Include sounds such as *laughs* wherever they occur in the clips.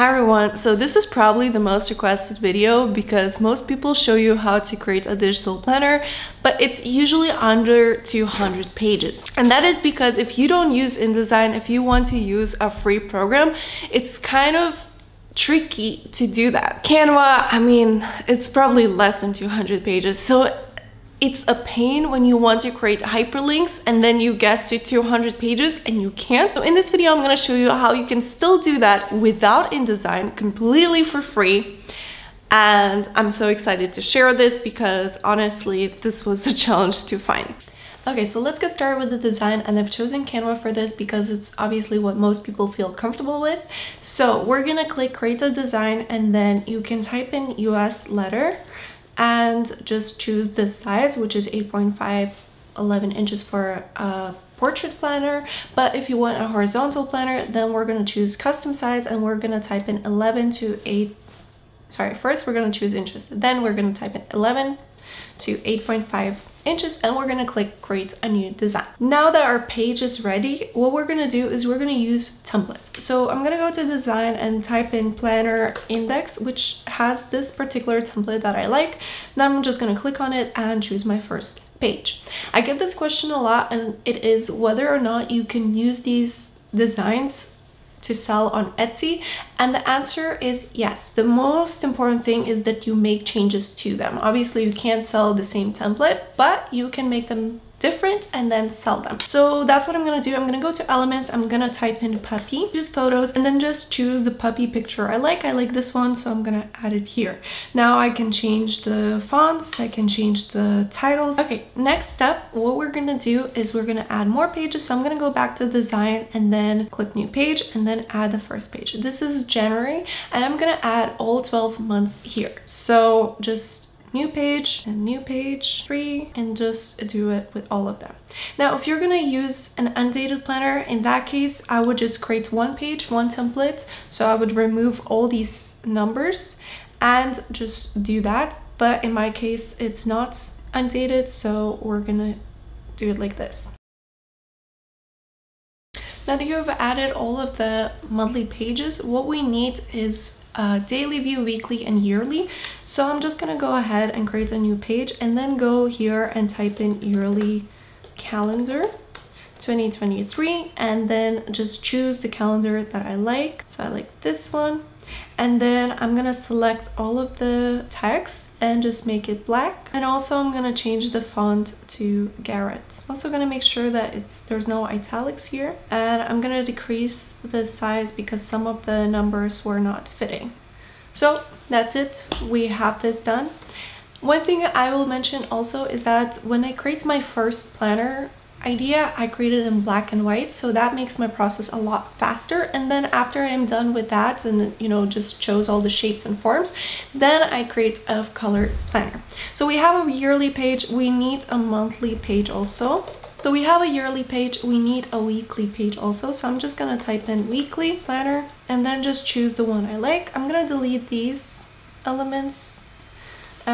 Hi everyone, so this is probably the most requested video because most people show you how to create a digital planner, but it's usually under 200 pages. And that is because if you don't use InDesign, if you want to use a free program, it's kind of tricky to do that. Canva, I mean, it's probably less than 200 pages. So it's a pain when you want to create hyperlinks and then you get to 200 pages and you can't. So in this video, I'm gonna show you how you can still do that without InDesign completely for free. And I'm so excited to share this because honestly, this was a *laughs* challenge to find. Okay, so let's get started with the design and I've chosen Canva for this because it's obviously what most people feel comfortable with. So we're gonna click create a design and then you can type in US letter and just choose this size which is 8.5 11 inches for a portrait planner. But if you want a horizontal planner then we're going to choose custom size and we're going to type in 11 to 8 sorry first we're going to choose inches then we're going to type in 11 to 8.5 inches and we're to click create a new design. Now that our page is ready, what we're to do is we're to use templates. So I'm to go to design and type in planner index, which has this particular template that I like. Then I'm just to click on it and choose my first page. I get this question a lot and it is whether or not you can use these designs to sell on Etsy? And the answer is yes. The most important thing is that you make changes to them. Obviously, you can't sell the same template, but you can make them different and then sell them. So that's what I'm gonna do. I'm gonna go to elements, I'm gonna type in puppy, choose photos, and then just choose the puppy picture I like. I like this one, so I'm gonna add it here. Now I can change the fonts, I can change the titles. Okay, next step, what we're gonna do is we're gonna add more pages. So I'm gonna go back to design and then click new page and then add the first page. This is January and I'm gonna add all 12 months here. So just new page and new page three and just do it with all of them. Now if you're gonna use an undated planner in that case i would just create one page one template. So i would remove all these numbers and just do that. But in my case it's not undated so we're gonna do it like this. Now that you have added all of the monthly pages what we need is uh, daily view, weekly, and yearly. So I'm just gonna go ahead and create a new page and then go here and type in yearly calendar 2023 and then just choose the calendar that I like. So I like this one and then I'm gonna select all of the text and just make it black. And also I'm gonna change the font to Garet. Also gonna make sure that it's there's no italics here. And I'm gonna decrease the size because some of the numbers were not fitting. So that's it. We have this done. One thing I will mention also is that when I create my first planner idea I created in black and white so that makes my process a lot faster. And then after I'm done with that and you know just chose all the shapes and forms then I create a color planner so we have a yearly page we need a monthly page also. So we have a yearly page we need a weekly page also. So I'm just gonna type in weekly planner and then just choose the one I like. I'm gonna delete these elements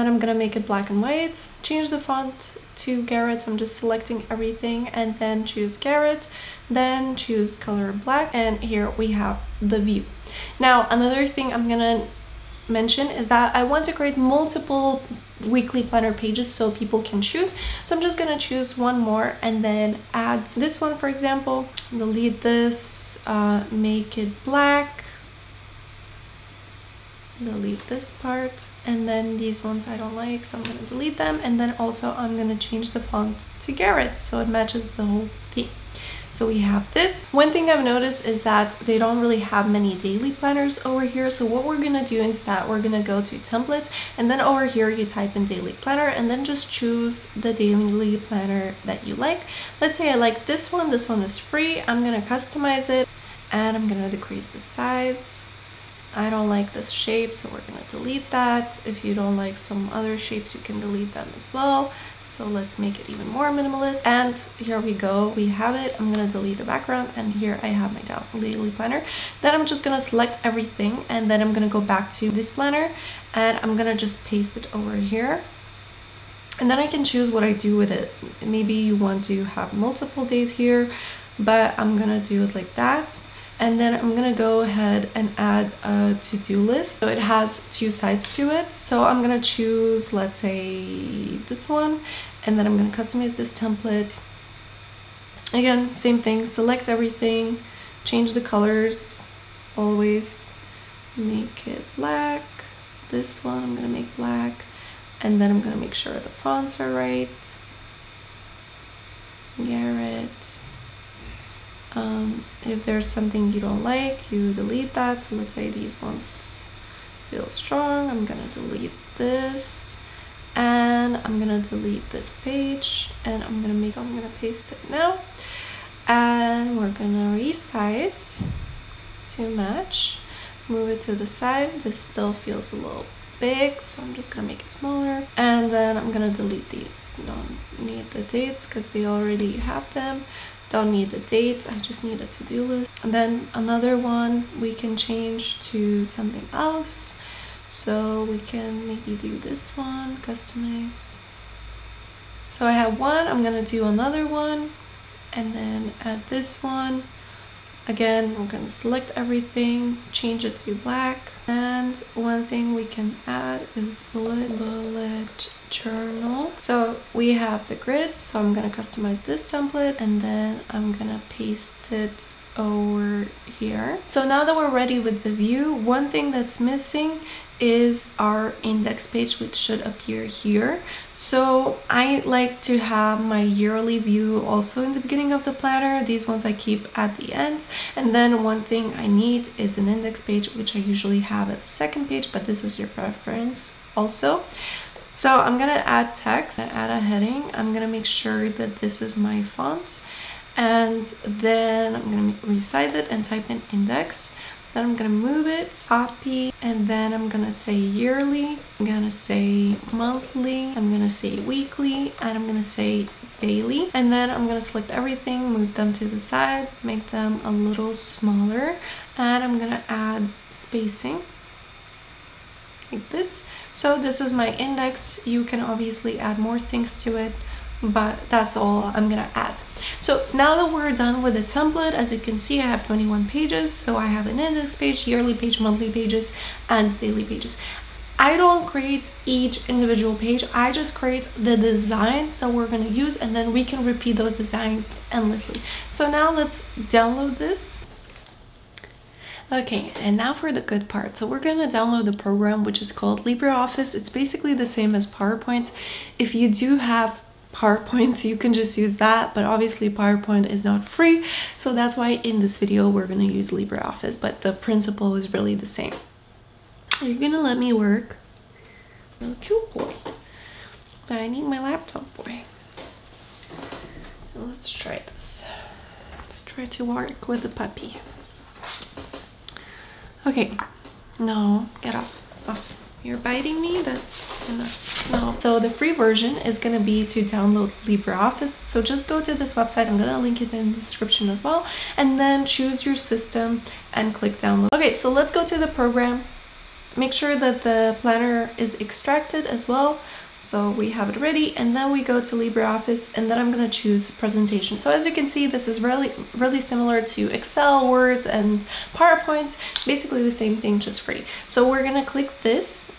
and I'm gonna make it black and white. Change the font to Garet. So I'm just selecting everything and then choose Garet then choose color black and here we have the view. Now another thing I'm gonna mention is that I want to create multiple weekly planner pages so people can choose. So I'm just gonna choose one more and then add this one for example. Delete this uh, make it black delete this part and then these ones I don't like so I'm gonna delete them and then also I'm gonna change the font to Garet so it matches the whole theme. So we have this. One thing I've noticed is that they don't really have many daily planners over here so what we're gonna do instead we're gonna go to templates and then over here you type in daily planner and then just choose the daily planner that you like. Let's say I like this one this one is free I'm gonna customize it and I'm gonna decrease the size I don't like this shape, so we're gonna delete that. If you don't like some other shapes, you can delete them as well. So let's make it even more minimalist. And here we go, we have it. I'm gonna delete the background and here I have my daily planner. Then I'm just gonna select everything and then I'm gonna go back to this planner and I'm gonna just paste it over here. And then I can choose what I do with it. Maybe you want to have multiple days here, but I'm gonna do it like that and then I'm gonna go ahead and add a to-do list. So it has two sides to it. So I'm gonna choose, let's say this one, and then I'm gonna customize this template. Again, same thing, select everything, change the colors, always make it black. This one I'm gonna make black, and then I'm gonna make sure the fonts are right. Garet. Um, if there's something you don't like, you delete that. So let's say these ones feel strong. I'm gonna delete this and I'm gonna delete this page and I'm gonna make, I'm gonna paste it now and we're gonna resize to match, move it to the side. This still feels a little big so I'm just gonna make it smaller and then I'm gonna delete these don't need the dates because they already have them don't need the dates I just need a to-do list. And then another one we can change to something else. So we can maybe do this one customize. So I have one I'm gonna do another one and then add this one Again, we're going to select everything, change it to black. And one thing we can add is bullet, journal. So we have the grids, so I'm going to customize this template and then I'm going to paste it over here. So now that we're ready with the view, one thing that's missing is our index page which should appear here. So i like to have my yearly view also in the beginning of the planner these ones i keep at the end. And then one thing i need is an index page which i usually have as a second page but this is your preference also. So i'm gonna add text add a heading i'm gonna make sure that this is my font and then i'm gonna resize it and type in index then I'm gonna move it, copy, and then I'm gonna say yearly, I'm gonna say monthly, I'm gonna say weekly, and I'm gonna say daily. And then I'm gonna select everything, move them to the side, make them a little smaller, and I'm gonna add spacing like this. So this is my index. You can obviously add more things to it but that's all I'm gonna add. So now that we're done with the template, as you can see, I have 21 pages. So I have an index page, yearly page, monthly pages, and daily pages. I don't create each individual page. I just create the designs that we're gonna use and then we can repeat those designs endlessly. So now let's download this. Okay, and now for the good part. So we're gonna download the program which is called LibreOffice. It's basically the same as PowerPoint. If you do have PowerPoint, *laughs* so you can just use that. But obviously PowerPoint is not free. So that's why in this video, we're gonna use LibreOffice, but the principle is really the same. Are you gonna let me work? Oh, cute boy. But I need my laptop boy. Let's try this. Let's try to work with the puppy. Okay. No, get off. Off you're biting me that's no so the free version is going to be to download libreoffice. So just go to this website. I'm going to link it in the description as well. And then choose your system and click download. Okay so let's go to the program. Make sure that the planner is extracted as well. So we have it ready and then we go to LibreOffice and then I'm going to choose presentation. So as you can see, this is really, really similar to Excel, Words, and PowerPoints, Basically the same thing, just free. So we're going to click this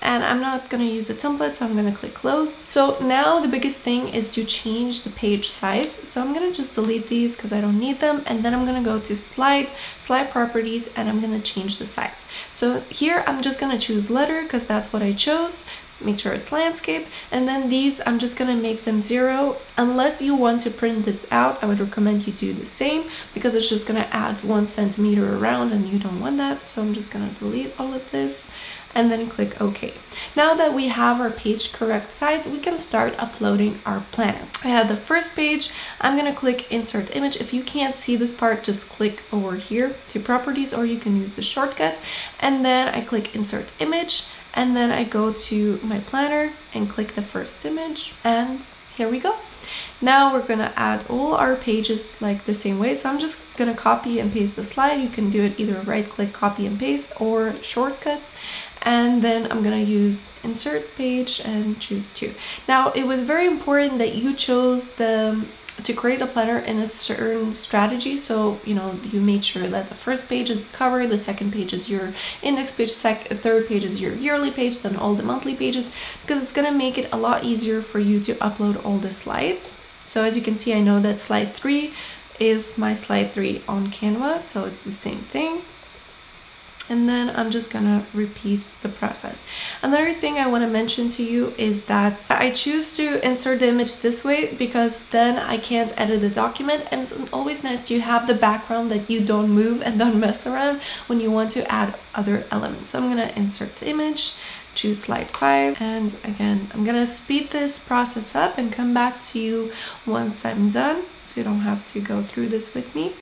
and I'm not to use a template so I'm to click close. So now the biggest thing is to change the page size. So I'm to just delete these because I don't need them and then I'm to go to slide, slide properties and I'm to change the size. So here I'm just to choose letter because that's what I chose make sure it's landscape and then these I'm just gonna make them zero unless you want to print this out I would recommend you do the same because it's just gonna add one centimeter around and you don't want that so I'm just gonna delete all of this and then click OK. Now that we have our page correct size, we can start uploading our planner. I have the first page. I'm going to click insert image. If you can't see this part, just click over here to properties or you can use the shortcut. And then I click insert image and then I go to my planner and click the first image and here we go. Now we're gonna add all our pages like the same way. So I'm just gonna copy and paste the slide. You can do it either right click, copy and paste or shortcuts. And then I'm gonna use insert page and choose two. Now it was very important that you chose the to create a planner in a certain strategy. So, you know, you made sure that the first page is the cover, the second page is your index page, sec third page is your yearly page, then all the monthly pages, because it's gonna make it a lot easier for you to upload all the slides. So as you can see, I know that slide three is my slide three on Canva, so it's the same thing and then I'm just gonna repeat the process. Another thing I want to mention to you is that I choose to insert the image this way because then I can't edit the document and it's always nice to have the background that you don't move and don't mess around when you want to add other elements. So I'm gonna insert the image, choose slide 5 and again I'm gonna speed this process up and come back to you once I'm done so you don't have to go through this with me.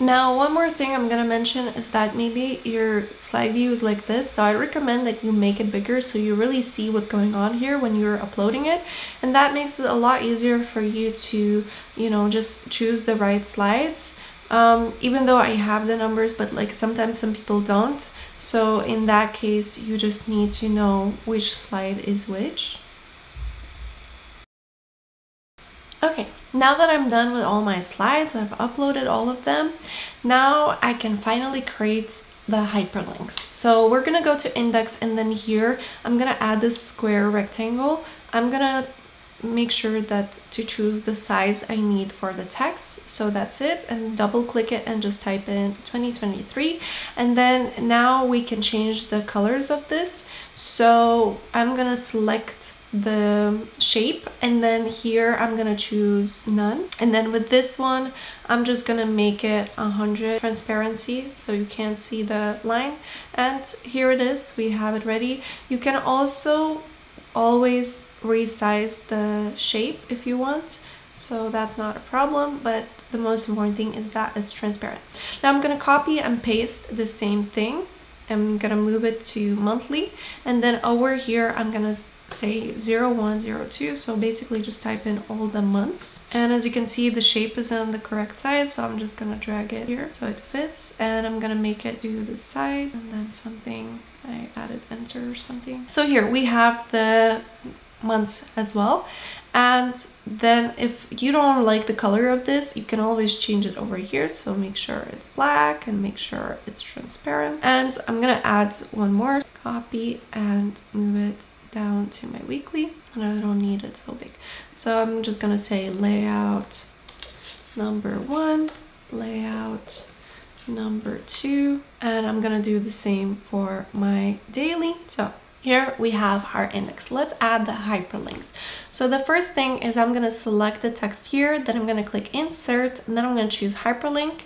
Now, one more thing I'm gonna mention is that maybe your slide view is like this, so I recommend that you make it bigger so you really see what's going on here when you're uploading it, and that makes it a lot easier for you to, you know, just choose the right slides. Um, even though I have the numbers, but like sometimes some people don't. So in that case, you just need to know which slide is which. Okay, now that I'm done with all my slides, I've uploaded all of them, now I can finally create the hyperlinks. So we're gonna go to index and then here, I'm gonna add this square rectangle. I'm gonna make sure that to choose the size I need for the text. So that's it and double click it and just type in 2023. And then now we can change the colors of this. So I'm gonna select the shape and then here I'm gonna choose none. And then with this one I'm just gonna make it 100 transparency so you can't see the line. And here it is we have it ready. You can also always resize the shape if you want so that's not a problem but the most important thing is that it's transparent. Now I'm gonna copy and paste the same thing. I'm gonna move it to monthly and then over here I'm gonna say 0102 so basically just type in all the months. And as you can see the shape is on the correct size so I'm just gonna drag it here so it fits. And I'm gonna make it to the side and then something I added enter or something. So here we have the months as well. And then if you don't like the color of this you can always change it over here. So make sure it's black and make sure it's transparent. And I'm gonna add one more. Copy and move it down to my weekly and I don't need it so big. So I'm just gonna say layout number one, layout number two, and I'm gonna do the same for my daily. So here we have our index. Let's add the hyperlinks. So the first thing is I'm gonna select the text here, then I'm gonna click insert, and then I'm gonna choose hyperlink.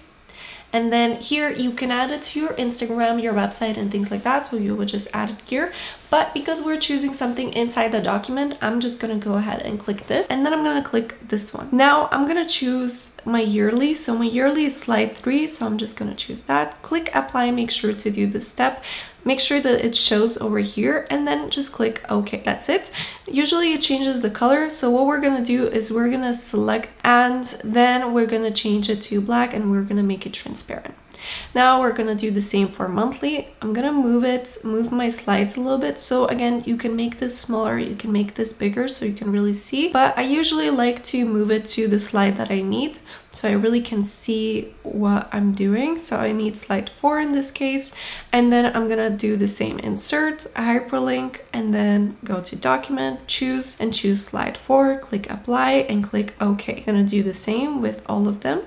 And then here you can add it to your Instagram, your website and things like that. So you would just add it here. But because we're choosing something inside the document, I'm just gonna go ahead and click this. And then I'm gonna click this one. Now I'm gonna choose my yearly. So my yearly is slide three. So I'm just gonna choose that. Click apply, make sure to do this step make sure that it shows over here and then just click OK. That's it. Usually it changes the color. So what we're going to do is we're going to select and then we're going to change it to black and we're going to make it transparent. Now we're gonna do the same for monthly. I'm gonna move it, move my slides a little bit. So again, you can make this smaller, you can make this bigger so you can really see. But I usually like to move it to the slide that I need so I really can see what I'm doing. So I need slide four in this case. And then I'm gonna do the same insert, a hyperlink, and then go to document, choose, and choose slide four, click apply, and click OK. I'm gonna do the same with all of them.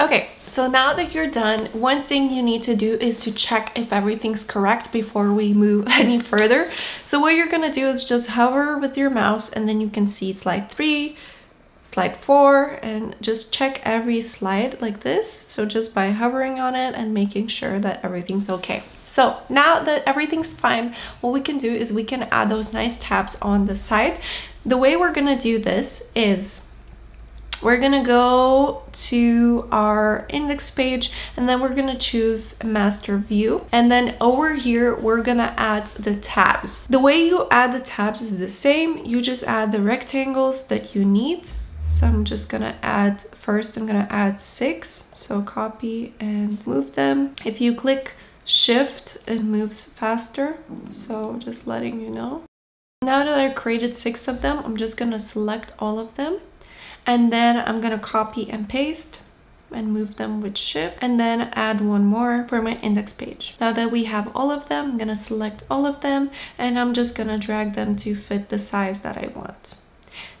Okay, so now that you're done, one thing you need to do is to check if everything's correct before we move *laughs* any further. So what you're gonna do is just hover with your mouse and then you can see slide three, slide four, and just check every slide like this. So just by hovering on it and making sure that everything's okay. So now that everything's fine, what we can do is we can add those nice tabs on the side. The way we're gonna do this is we're gonna go to our index page and then we're gonna choose master view. And then over here we're gonna add the tabs. The way you add the tabs is the same. You just add the rectangles that you need. So I'm just gonna add first I'm gonna add six. So copy and move them. If you click shift it moves faster. So just letting you know. Now that I created six of them, I'm just gonna select all of them and then I'm gonna copy and paste and move them with shift and then add one more for my index page. Now that we have all of them, I'm gonna select all of them and I'm just gonna drag them to fit the size that I want.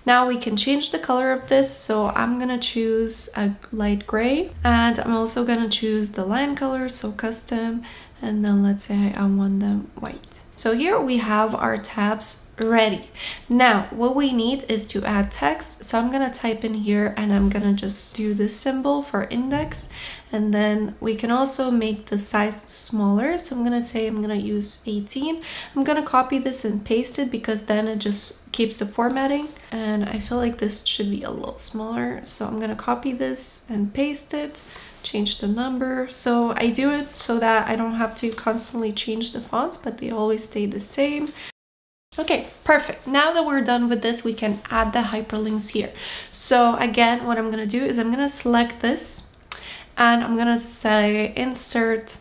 Now we can change the color of this. So I'm gonna choose a light gray and I'm also gonna choose the line color, so custom, and then let's say I want them white. So here we have our tabs ready. Now, what we need is to add text. So I'm gonna type in here and I'm gonna just do this symbol for index. And then we can also make the size smaller. So I'm gonna say I'm gonna use 18. I'm gonna copy this and paste it because then it just keeps the formatting. And I feel like this should be a little smaller. So I'm gonna copy this and paste it change the number. So I do it so that I don't have to constantly change the fonts, but they always stay the same. Okay, perfect. Now that we're done with this, we can add the hyperlinks here. So again, what I'm gonna do is I'm gonna select this and I'm gonna say insert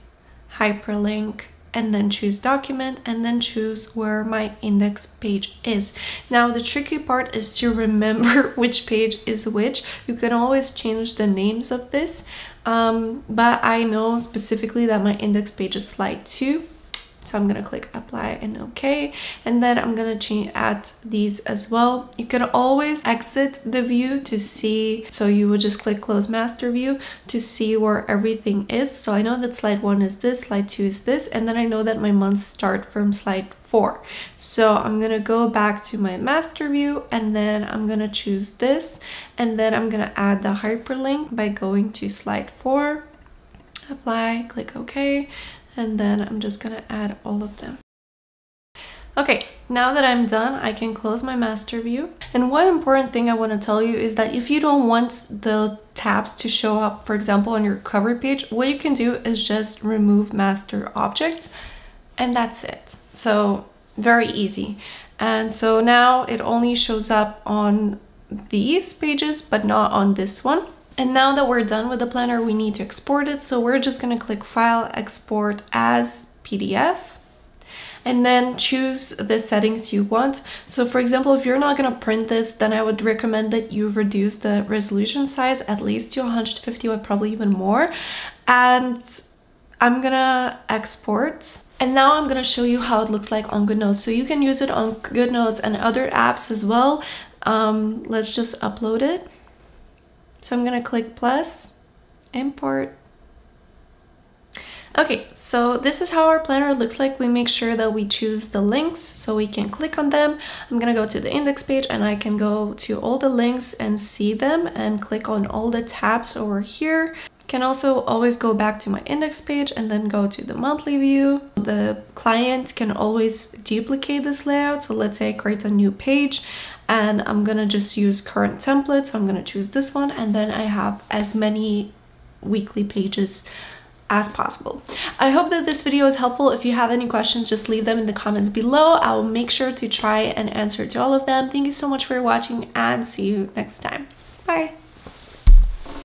hyperlink and then choose document and then choose where my index page is. Now the tricky part is to remember *laughs* which page is which. You can always change the names of this, um, but I know specifically that my index page is slide 2 so I'm gonna click apply and okay. And then I'm gonna change add these as well. You can always exit the view to see. So you would just click close master view to see where everything is. So I know that slide one is this, slide two is this. And then I know that my months start from slide four. So I'm gonna go back to my master view and then I'm gonna choose this. And then I'm gonna add the hyperlink by going to slide four apply, click OK, and then I'm just gonna add all of them. Okay, now that I'm done, I can close my master view. And one important thing I want to tell you is that if you don't want the tabs to show up, for example, on your cover page, what you can do is just remove master objects and that's it. So very easy. And so now it only shows up on these pages, but not on this one. And now that we're done with the planner, we need to export it. So we're just gonna click File, Export as PDF, and then choose the settings you want. So for example, if you're not gonna print this, then I would recommend that you reduce the resolution size at least to 150 or probably even more. And I'm gonna export and now I'm gonna show you how it looks like on GoodNotes. So you can use it on GoodNotes and other apps as well. Um, let's just upload it. So I'm gonna click plus, import. Okay, so this is how our planner looks like. We make sure that we choose the links so we can click on them. I'm gonna go to the index page and I can go to all the links and see them and click on all the tabs over here. Can also always go back to my index page and then go to the monthly view. The client can always duplicate this layout. So let's say I create a new page and I'm gonna just use current templates. I'm gonna choose this one and then I have as many weekly pages as possible. I hope that this video is helpful. If you have any questions, just leave them in the comments below. I will make sure to try and answer to all of them. Thank you so much for watching and see you next time. Bye.